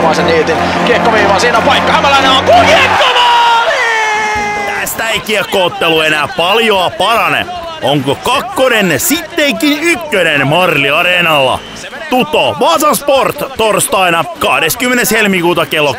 avaa sen niitin. Kiekko viiva, siinä on paikka. Hämäläinen on kiekko Tästä ei kiekkoottelu enää paljoa parane. Onko kakkonen sittenkin ykkönen Marli Areenalla? Tuto Vaasan Sport torstaina 20. helmikuuta kello 18.30.